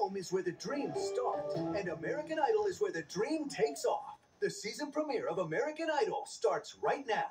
Home is where the dreams start, and American Idol is where the dream takes off. The season premiere of American Idol starts right now.